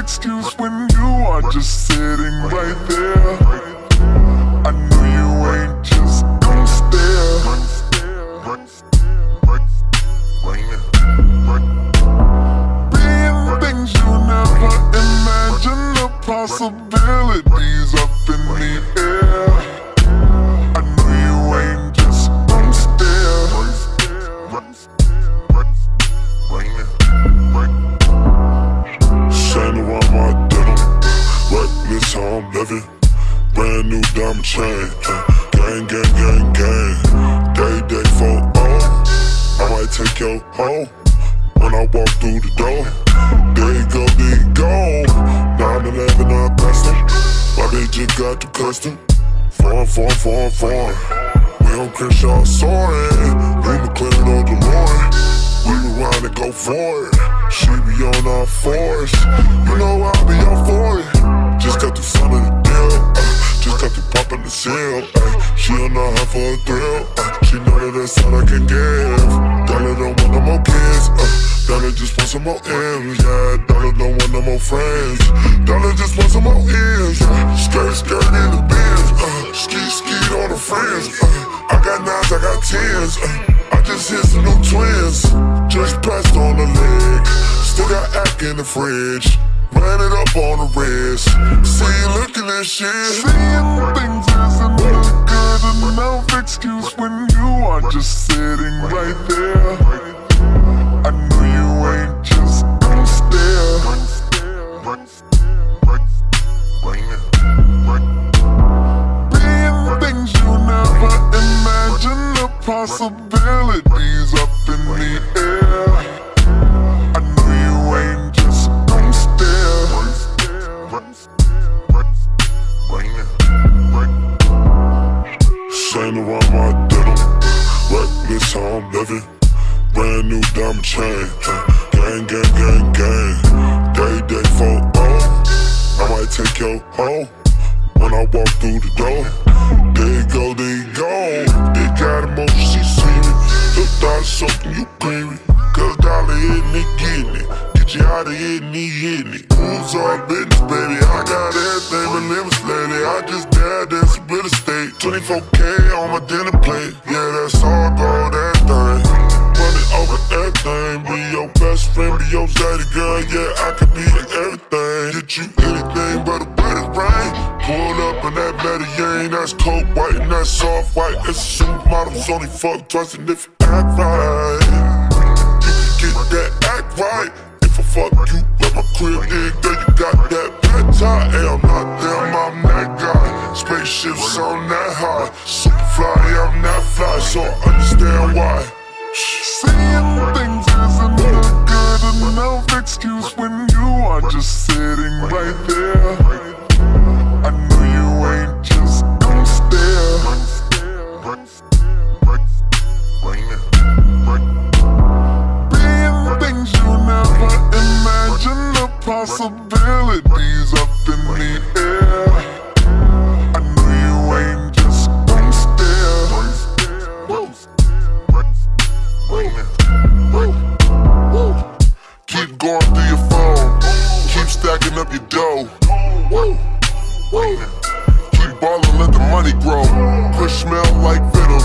excuse when you are just sitting right there. I know you ain't just gonna. Being things you never imagine the possibilities up in the air. Diamond chain, uh, gang, gang, gang, gang. Day, day, for oh. I might take your home when I walk through the door. There you go, there you go. 911, I custom. My bitch just got the custom. Foreign, foreign, foreign, foreign. We on Crenshaw soaring. We McLaren on DeLorean. We rewind and go for it. She be on our force. You know I'll be on for it. Just got through some the just got through popping the seal. Uh, she on the hunt for a thrill. Uh, she know that that's all I can give. Dollar don't want no more kids. Uh, Dollar just want some more M's. Yeah, Dollar don't want no more friends. Dollar just want some more M's. Yeah. Skirt, skirt in the bins. Uh, ski, ski on the friends. Uh, I got nines, I got tens. Uh, I just hit some new twins. Just pressed on the leg. Still got act in the fridge. Ran it up on the wrist. See you looking shit. Seeing things isn't a good enough excuse when you are just sitting right there. I know you ain't just gonna stare. Being things you never imagine the possibilities up in the air. I know you ain't just gonna Shine around my denim, reckless how I'm living. Brand new diamond chain, uh, gang, gang, gang, gang. Day, day, for oh. I might take your home when I walk through the door. There you go, there you go. They got emotion, she see me. Look, thought something you creamy. Cause dollar hitting it, getting it. Here and he hitting it. Who's all business, baby? I got everything but limits lately. I just in some real estate. 24K on my dinner plate. Yeah, that's all gold, that thing. Money over everything. Be your best friend, be your daddy girl. Yeah, I could be everything. Get you anything but a better rain. Pull up in that Medellin, that's cold white and that's soft white. It's a supermodels only fuck twice and if you act right, I'm not fly, so understand why. Seeing things isn't a good enough excuse when you are just sitting right there. Keep going through your phone, keep stacking up your dough. Keep ballin', let the money grow. Push smell like venom.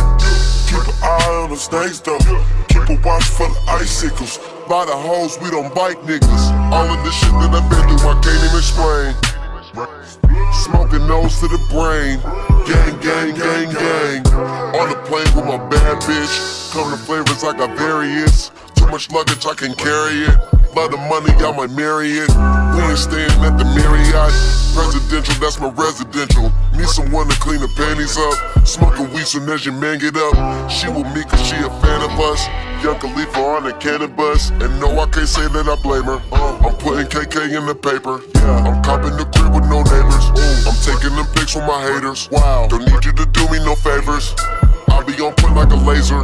Keep an eye on the snakes though. Keep a watch for the icicles. By the hoes, we don't bite niggas. All of this shit that I've been through, I can't even explain. Smoking nose to the brain. Gang, gang, gang, gang. On the plane with my bad bitch. Come to flavors, I got various. Too much luggage, I can carry it. Lot of money, I might marry it. We ain't staying at the Marriott. Presidential, that's my residential. Need someone to clean the panties up. Smoking weed soon as your man get up. She with me cause she a fan of us. Young Khalifa on the cannabis. And no, I can't say that I blame her. I'm putting KK in the paper. Yeah, I'm copping the crib with no taking them pics from my haters. Wow, don't need you to do me no favors. I be on point like a laser.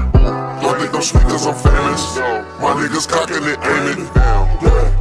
Don't think I'm sweet cause I'm famous. My niggas cocking it, aiming. Yeah,